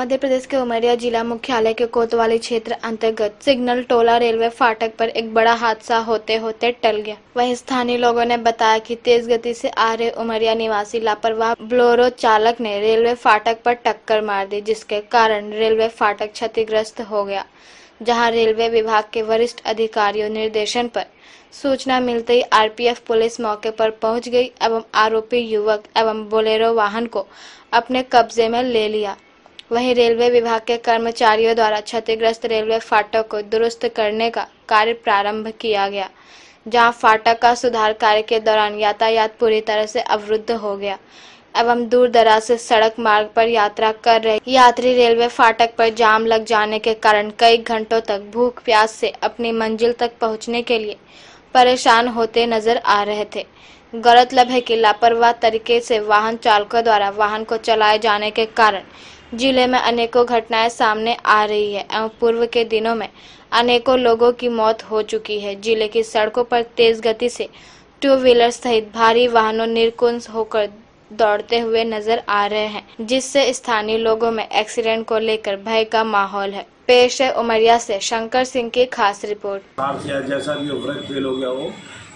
मध्य प्रदेश के उमरिया जिला मुख्यालय के कोतवाली क्षेत्र अंतर्गत सिग्नल टोला रेलवे फाटक पर एक बड़ा हादसा होते होते टल गया। वहीं स्थानीय लोगों ने बताया कि तेज गति से आ रहे उमरिया निवासी लापरवाह ब्लोरो चालक ने रेलवे फाटक पर टक्कर मार दी, जिसके कारण रेलवे फाटक क्षतिग्रस्त हो गया, जहाँ रेलवे विभाग के वरिष्ठ अधिकारियों निर्देशन पर सूचना मिलते ही आरपीएफ पुलिस मौके पर पहुँच गई एवं आरोपी युवक एवं बोलेरो वाहन को अपने कब्जे में ले लिया। वहीं रेलवे विभाग के कर्मचारियों द्वारा क्षतिग्रस्त रेलवे फाटक को दुरुस्त करने का कार्य प्रारंभ किया गया, जहाँ फाटक का सुधार कार्य के दौरान यातायात पूरी तरह से अवरुद्ध हो गया। एवं दूर दराज से सड़क मार्ग पर यात्रा कर रहे यात्री रेलवे फाटक पर जाम लग जाने के कारण कई घंटों तक भूख प्यास से अपनी मंजिल तक पहुँचने के लिए परेशान होते नज़र आ रहे थे। गौरतलब है कि लापरवाह तरीके से वाहन चालकों द्वारा वाहन को चलाए जाने के कारण ज़िले में अनेकों घटनाएँ सामने आ रही है एवं पूर्व के दिनों में अनेकों लोगों की मौत हो चुकी है। ज़िले की सड़कों पर तेज गति से टू व्हीलर सहित भारी वाहनों निर्कुंज होकर दौड़ते हुए नज़र आ रहे हैं, जिससे स्थानीय लोगों में एक्सीडेंट को लेकर भय का माहौल है। पेश है उमरिया से शंकर सिंह की खास रिपोर्ट। जैसा भी हो गया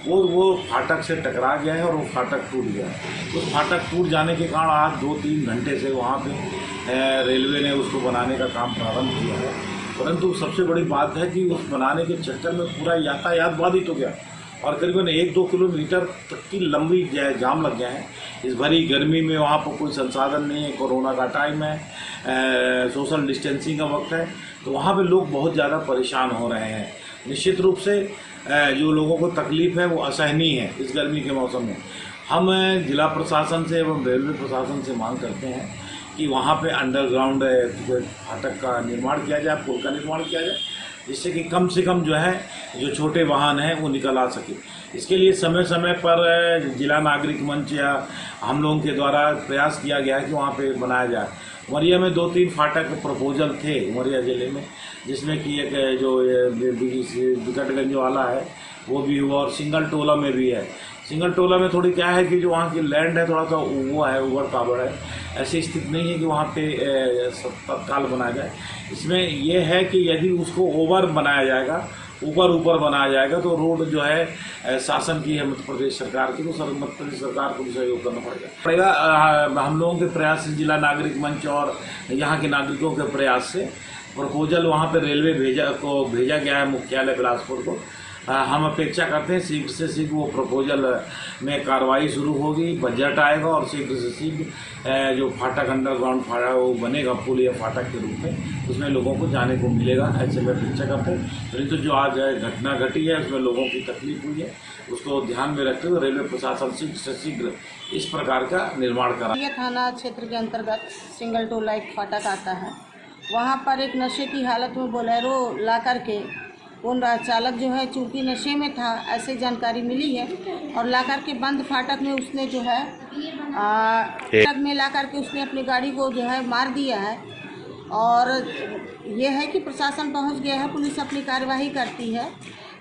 वो वो फाटक से टकरा गया है और वो फाटक टूट गया है। उस फाटक टूट जाने के कारण आज दो तीन घंटे से वहाँ पे रेलवे ने उसको बनाने का काम प्रारंभ किया है। परंतु सबसे बड़ी बात है कि उस बनाने के चक्कर में पूरा यातायात बाधित हो गया और करीबन एक दो किलोमीटर तक की लंबी जाम लग गया है। इस भरी गर्मी में वहाँ पर कोई संसाधन नहीं है, कोरोना का टाइम है सोशल डिस्टेंसिंग का वक्त है तो वहाँ पे लोग बहुत ज़्यादा परेशान हो रहे हैं। निश्चित रूप से जो लोगों को तकलीफ़ है, वो असहनीय है इस गर्मी के मौसम में। हम जिला प्रशासन से एवं रेलवे प्रशासन से मांग करते हैं कि वहाँ पे अंडरग्राउंड फाटक का निर्माण किया जाए, पुल का निर्माण किया जाए, जिससे कि कम से कम जो है, जो छोटे वाहन हैं, वो निकल आ सके। इसके लिए समय समय पर जिला नागरिक मंच या हम लोगों के द्वारा प्रयास किया गया है कि वहाँ पे बनाया जाए। उमरिया में दो तीन फाटक प्रपोजल थे उमरिया ज़िले में। जिसमें कि एक जो बिकटगंज वाला है, वो भी हुआ और सिंगल टोला में भी है। सिंगल टोला में थोड़ी क्या है कि जो वहाँ की लैंड है, थोड़ा सा वो है उबड़ काबड़ है। ऐसी स्थिति नहीं है कि वहाँ पे तत्काल बनाया जाए। इसमें यह है कि यदि उसको ओवर बनाया जाएगा ऊपर ऊपर बनाया जाएगा तो रोड जो है शासन की है, मध्य प्रदेश सरकार की तो सर, मध्य प्रदेश सरकार को भी सहयोग करना पड़ेगा। पड़ेगा हम लोगों के प्रयास से जिला नागरिक मंच और यहाँ के नागरिकों के प्रयास से प्रपोजल वहाँ पर रेलवे भेजा, को भेजा गया है, मुख्यालय बिलासपुर को। हम अपेक्षा करते हैं शीघ्र से शीघ्र वो प्रपोजल में कार्रवाई शुरू होगी बजट आएगा और शीघ्र से शीघ्र जो फाटक अंडरग्राउंड फाटा वो बनेगा, पुल या फाटक के रूप में, उसमें लोगों को जाने को मिलेगा, ऐसे में अपेक्षा करते हैं। परंतु जो आज घटना घटी है, उसमें लोगों की तकलीफ़ हुई है, उसको ध्यान में रखते हुए रेलवे प्रशासन शीघ्र से शीघ्र इस प्रकार का निर्माण करा। थाना क्षेत्र के अंतर्गत सिंगल टोला एक फाटक आता है। वहाँ पर एक नशे की हालत में बोलेरो ला करके उन चालक जो है चूँकि नशे में था ऐसे जानकारी मिली है। और ला करके बंद फाटक में उसने जो है फाटक में ला करके उसने अपनी गाड़ी को जो है मार दिया है। और ये है कि प्रशासन पहुँच गया है पुलिस अपनी कार्यवाही करती है।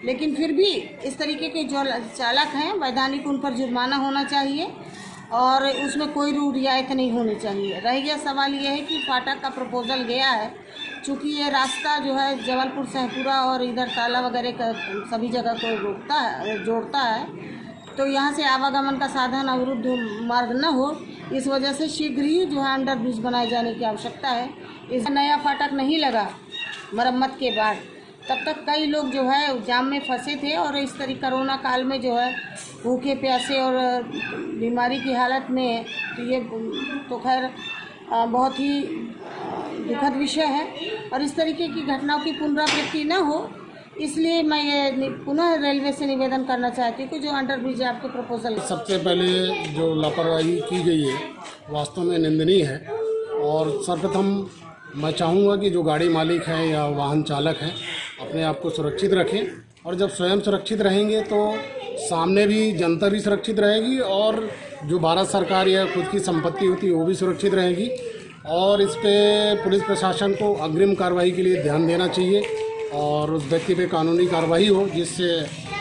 लेकिन फिर भी इस तरीके के जो चालक हैं वैधानिक उन पर जुर्माना होना चाहिए और उसमें कोई रू रियायत नहीं होनी चाहिए। रह गया सवाल ये है कि फाटक का प्रपोजल गया है चूँकि ये रास्ता जो है जबलपुर, सहपुरा और इधर ताला वगैरह का सभी जगह को रोकता है जोड़ता है। तो यहाँ से आवागमन का साधन अवरुद्ध मार्ग न हो, इस वजह से शीघ्र ही जो है अंडर ब्रिज बनाए जाने की आवश्यकता है। इस नया फाटक नहीं लगा मरम्मत के बाद। तब तक कई लोग जो है जाम में फंसे थे और इस तरीके कोरोना काल में जो है भूखे, प्यासे और बीमारी की हालत में तो ये तो खैर बहुत ही दुखद विषय है और इस तरीके की घटनाओं की पुनरावृत्ति न हो, इसलिए मैं ये पुनः रेलवे से निवेदन करना चाहती हूँ कि जो अंडर ब्रिज आपके प्रपोजल सबसे पहले जो लापरवाही की गई है, वास्तव में निंदनीय है और सर्वप्रथम मैं चाहूँगा कि जो गाड़ी मालिक हैं या वाहन चालक हैं, अपने आप को सुरक्षित रखें और जब स्वयं सुरक्षित रहेंगे तो सामने भी जनता भी सुरक्षित रहेगी और जो भारत सरकार या खुद की संपत्ति होती है, वो भी सुरक्षित रहेगी। और इस पर पुलिस प्रशासन को अग्रिम कार्रवाई के लिए ध्यान देना चाहिए और उस व्यक्ति पे कानूनी कार्रवाई हो, जिससे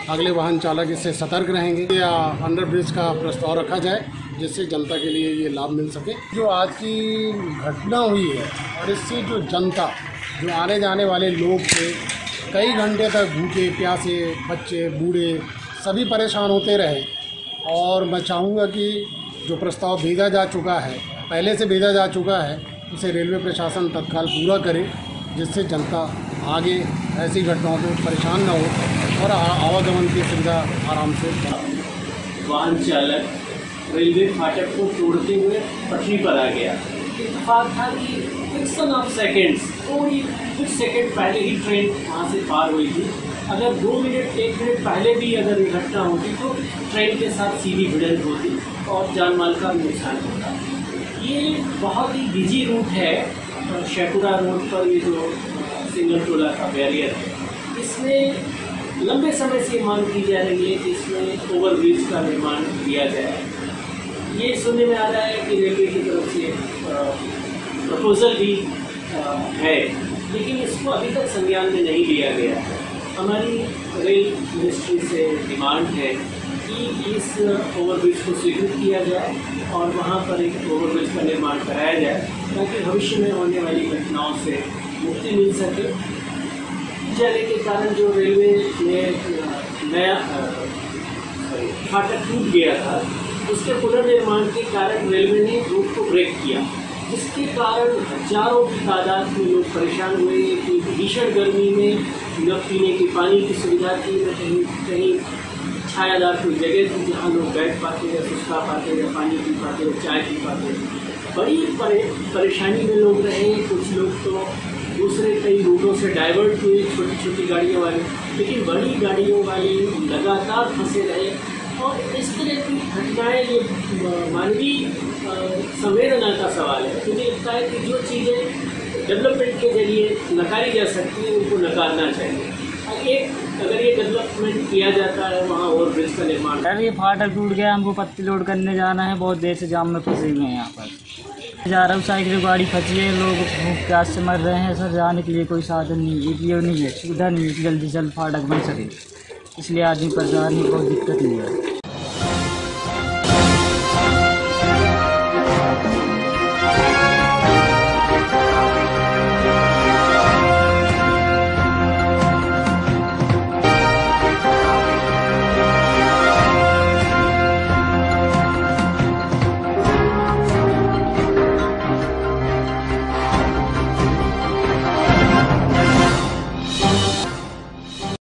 अगले वाहन चालक इससे सतर्क रहेंगे या अंडर ब्रिज का प्रस्ताव रखा जाए, जिससे जनता के लिए ये लाभ मिल सके। जो आज की घटना हुई है और इससे जो जनता, जो आने जाने वाले लोग थे, कई घंटे तक भूखे, प्यासे, बच्चे, बूढ़े, सभी परेशान होते रहे। और मैं चाहूँगा कि जो प्रस्ताव भेजा जा चुका है, पहले से भेजा जा चुका है, उसे रेलवे प्रशासन तत्काल पूरा करे, जिससे जनता आगे ऐसी घटनाओं में परेशान न हो और आवागमन की सुविधा आराम से वाहन चालक रेलवे फाटक को तोड़ते हुए पटरी पर आ गया। था कि फ्रिक्शन ऑफ़ सेकेंड्स थोड़ी कुछ सेकंड पहले ही ट्रेन वहाँ से पार हुई थी। अगर दो मिनट, एक मिनट पहले भी अगर ये घटना होती तो ट्रेन के साथ सीधी भिड़ंत होती और जान माल का नुकसान होता। ये बहुत ही बिज़ी रूट है शेखुरा रोड पर ये जो सिंगल टोला का बैरियर है। इसमें लंबे समय से मांग की जा रही है कि इसमें ओवरब्रिज का निर्माण किया जाए। ये सुनने में आ रहा है कि रेलवे की तरफ़ से प्रपोजल भी है, लेकिन इसको अभी तक संज्ञान में नहीं लिया गया है। हमारी रेल मिनिस्ट्री से डिमांड है कि इस ओवरब्रिज को स्वीकृत किया जाए और वहाँ पर एक ओवरब्रिज का निर्माण कराया जाए ताकि भविष्य में होने वाली घटनाओं से मुक्ति मिल सके। जाने के कारण जो रेलवे में नया फाटक टूट गया था, उसके पुनर्निर्माण के कारण रेलवे ने रूट को ब्रेक किया। जिसके कारण हज़ारों की तादाद में लोग परेशान हुए कि भीषण गर्मी में न पीने की पानी की सुविधा थी न कहीं कहीं छायादार कोई जगह थी जहाँ लोग बैठ पाते या सुस्ता पाते या पानी पी पाते या चाय पी पाते। बड़ी परे, परेशानी में लोग रहे कुछ लोग तो दूसरे कई रूटों से डाइवर्ट हुए छोटी छोटी गाड़ियों वाले। लेकिन बड़ी गाड़ियों वाले लगातार फंसे रहे और इस तरह की घटनाएँ अ, मानवीय संवेदना का सवाल है मुझे लगता है कि जो चीज़ें डेवलपमेंट के ज़रिए नकारी जा सकती हैं उनको नकारना चाहिए। और एक अगर ये डेवलपमेंट किया जाता है वहाँ और ब्रिज का निर्माण। सर ये फाटक टूट गया हमको पत्ती लोड करने जाना है बहुत देर से जाम में फंसे हुए हैं यहाँ पर। जा रहा हूँ साइकिल गाड़ी फंसी है लोग भूख प्यास से मर रहे हैं सर जाने के लिए कोई साधन नहीं है ये नहीं है सुविधा नहीं है जल्दी जल्द फाटक बन सके। इसलिए आदमी परेशान ही बहुत दिक्कत नहीं है।